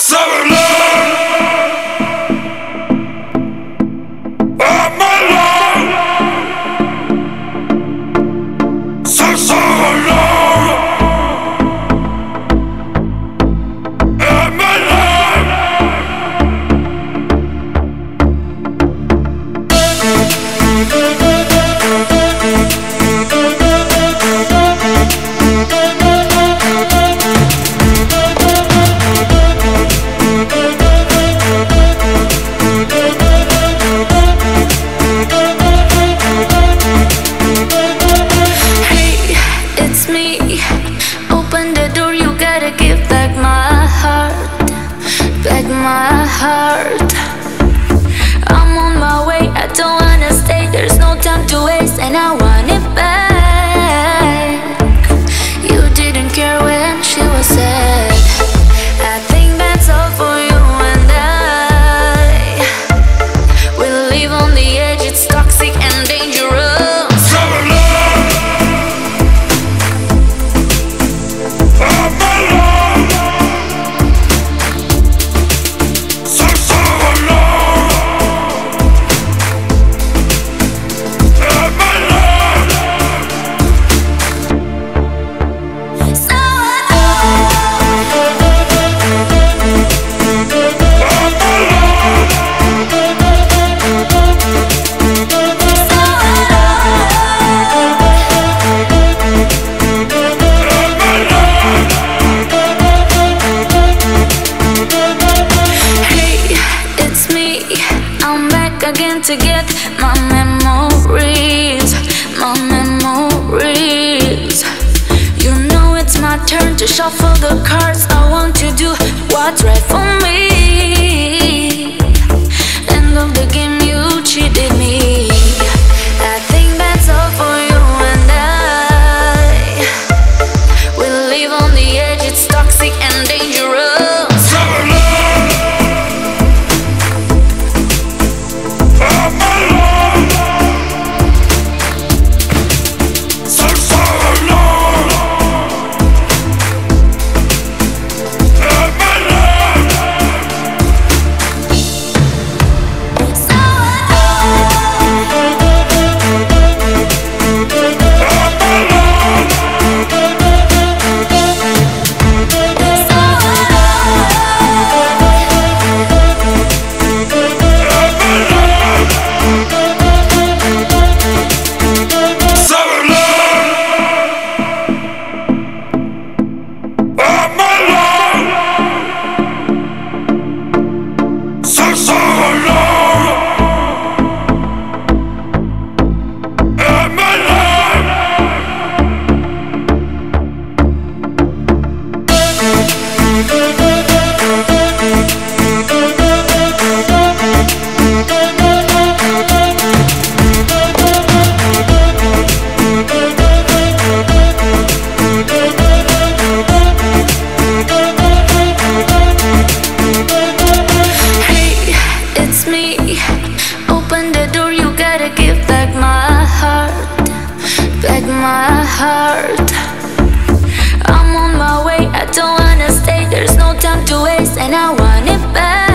Summer love. Open the door, you gotta give back my heart. Back my heart. I'm on my way, I don't wanna stay. There's no time to waste and I want it back. to get my memories, my memories. You know it's my turn to shuffle the cards. I want to do what's right for me. my heart. I'm on my way, I don't wanna stay. There's no time to waste and I want it back.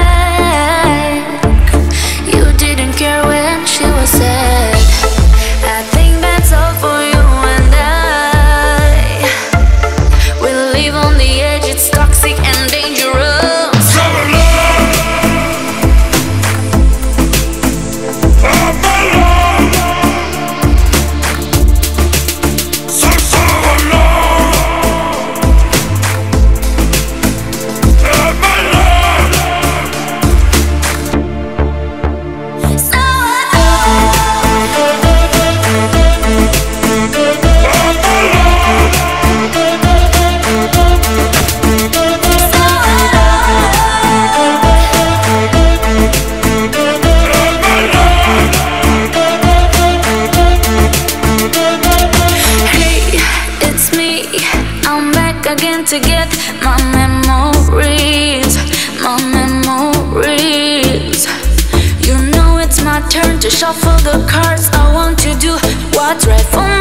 to shuffle the cards. I want to do what's right for me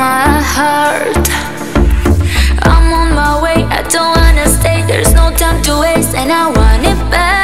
my heart. I'm on my way, I don't wanna stay. There's no time to waste. And I want it back